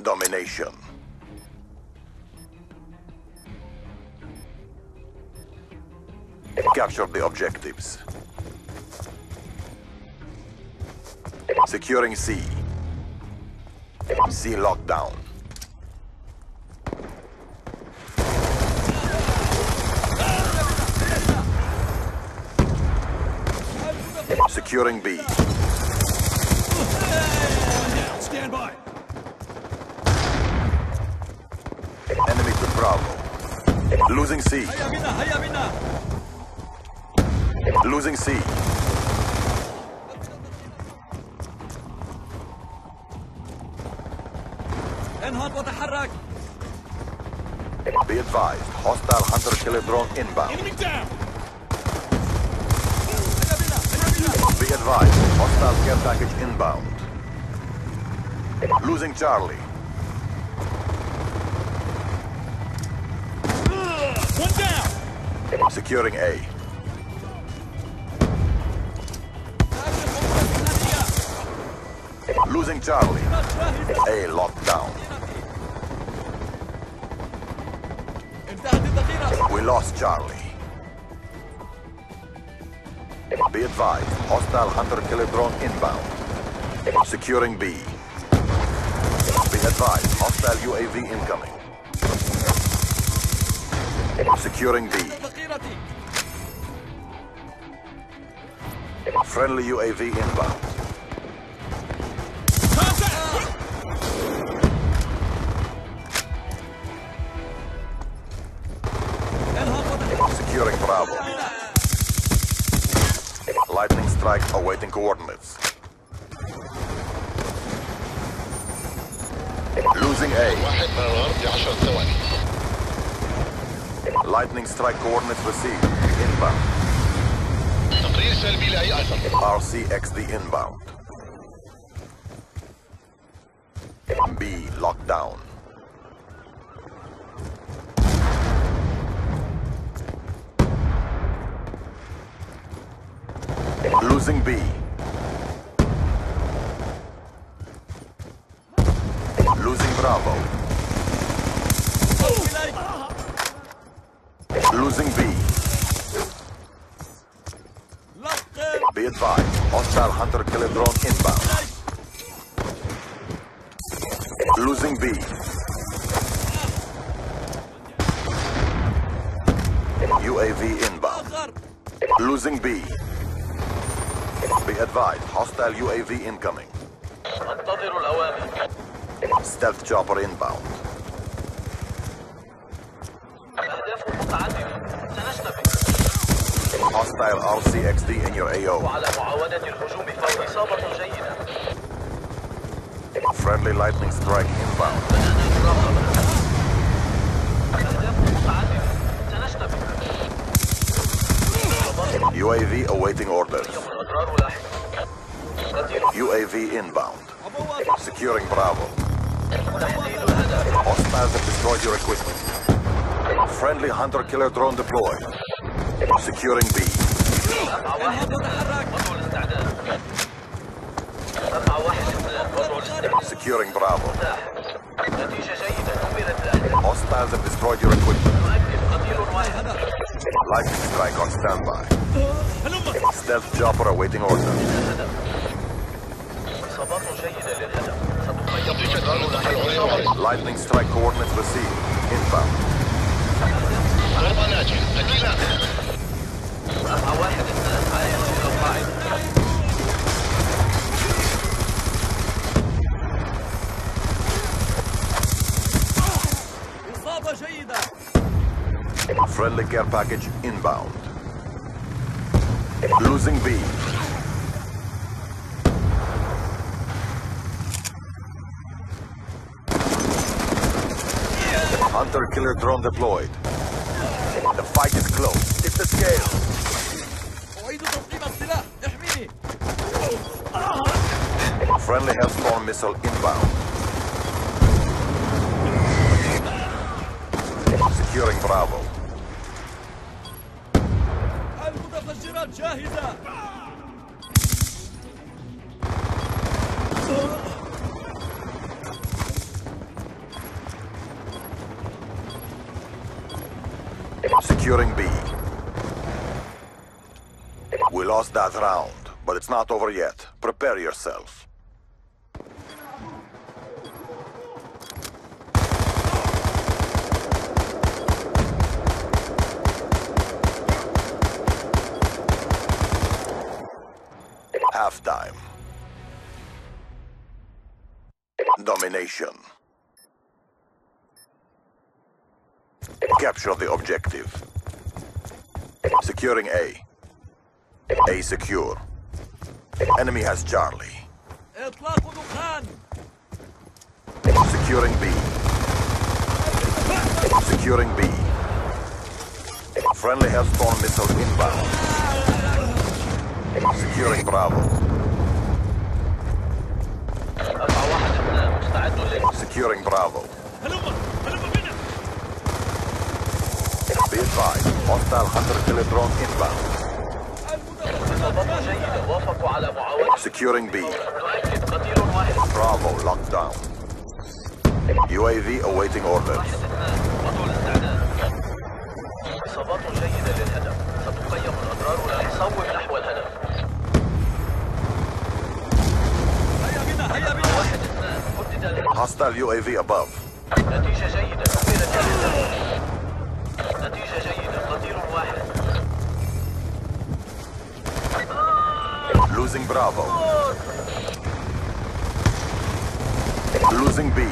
Domination. Capture the objectives. Securing C. C lockdown. Securing B. Stand by. Enemy to Bravo. Losing C. هيا بنا هيا بنا. Losing C. انهض وتحرك. Be advised, hostile hunter killer drone inbound. Enemy down. هيا بنا هيا بنا. Be advised, hostile care package inbound. Losing Charlie. One down! Securing A. Losing Charlie. A locked down. We lost Charlie. Be advised, hostile hunter killer drone inbound. Securing B. Be advised, hostile UAV incoming. Securing B. Friendly UAV inbound. Securing Bravo. Lightning strike awaiting coordinates. Losing A. Lightning strike coordinates received. Inbound. RCXD inbound. B locked down. Losing B. Losing B. Be advised, hostile hunter killer drone inbound. Losing B. UAV inbound. Losing B. Be advised, hostile UAV incoming. Stealth chopper inbound. Hostile RCXD in your AO. وعلى معاودة الهجوم فور إصابة جيدة. Friendly lightning strike inbound. بدأنا المراقبة. أهداف متعددة. سنشتبك. UAV awaiting orders. الأضرار لاحقا. قتيل. UAV inbound. عبوات. Securing Bravo. تحديد الهدف. Hostiles have destroyed your equipment. Friendly hunter-killer drone deployed. Securing B. Securing Bravo. Hostiles have destroyed your equipment. Lightning strike on standby. Stealth chopper awaiting orders. Lightning strike coordinates received. Inbound. ضربة ناجح قتيل أربعة واحد اثنان. عائلة إلى القاعدة. إصابة جيدة. Friendly care package inbound. Losing B. Hunter killer drone deployed. The fight is close. Tip the scale. أعيد تسليم السلاح. احميني. Friendly Hellstorm missile inbound. Securing Bravo. المتفجرات جاهزة. Securing B. We lost that round, but it's not over yet. Prepare yourself. Halftime. Domination. Capture the objective. Securing A. A secure. Enemy has Charlie. Securing B. Securing B. Friendly Hellstorm missile inbound. Securing Bravo. Securing Bravo. advised, hostile hunter killer drone inbound. إصابات جيدة وافقوا على معاونة Securing B. نؤكد قتيل واحد Bravo locked down. UAV awaiting orders. واحد اثنان وضع الاستعداد إصابات جيدة للهدف ستقيم الأضرار لا صوب نحو الهدف هيا بنا هيا بنا واحد اثنان حدد الهدف Hostile UAV above. نتيجة جيدة Losing Bravo. Losing B.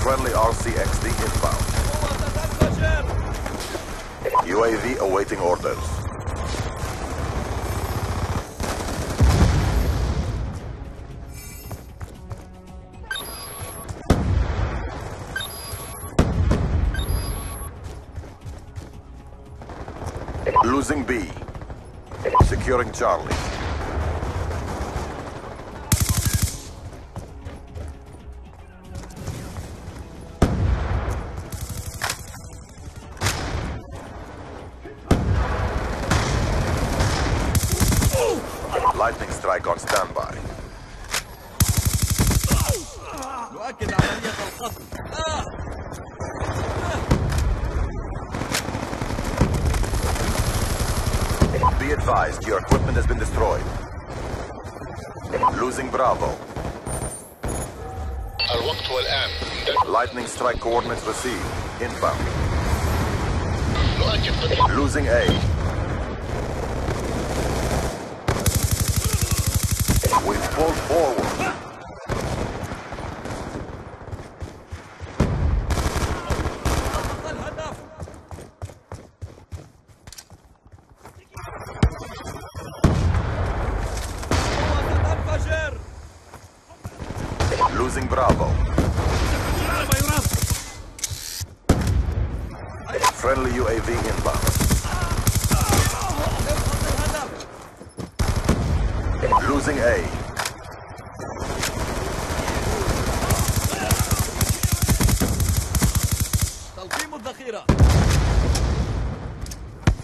Friendly RCXD inbound. UAV awaiting orders. Losing B. Securing Charlie. Lightning strike on standby. advised, your equipment has been destroyed. Losing Bravo. الوقت والآن Lightning strike coordinates received. Inbound. نؤكد قتيل Losing A. We've pulled forward. Friendly UAV inbound. سقط الهدف Losing A. تلقيم الذخيرة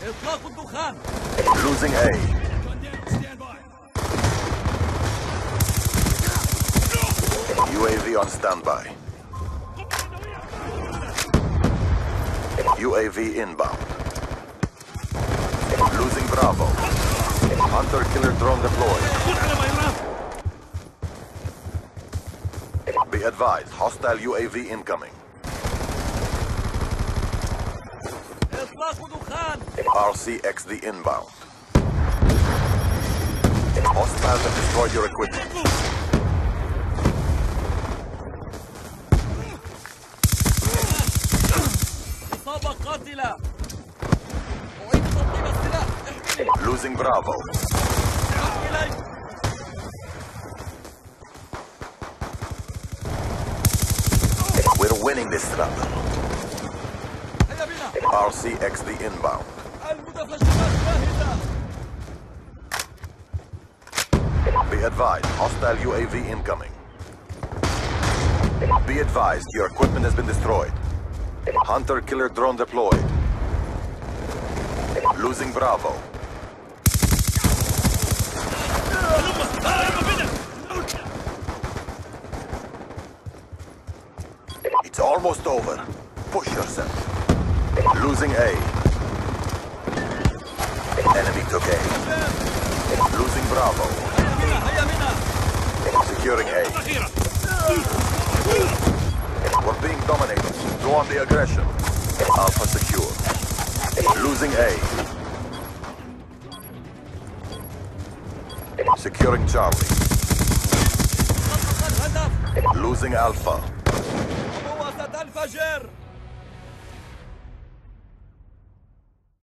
إطلاق الدخان Losing A. UAV on standby. UAV inbound. Losing Bravo. Hunter killer drone deployed. Be advised, hostile UAV incoming. RCXD inbound. Hostiles have destroyed your equipment. Losing Bravo We're winning this struggle. RCXD inbound. Be advised, hostile UAV incoming. Be advised, your equipment has been destroyed. Hunter killer drone deployed. Losing Bravo. It's almost over. Push yourself. Losing A. Enemy took A. Losing Bravo. Securing A. On the aggression. Alpha secure. Losing A. Securing Charlie. Losing Alpha.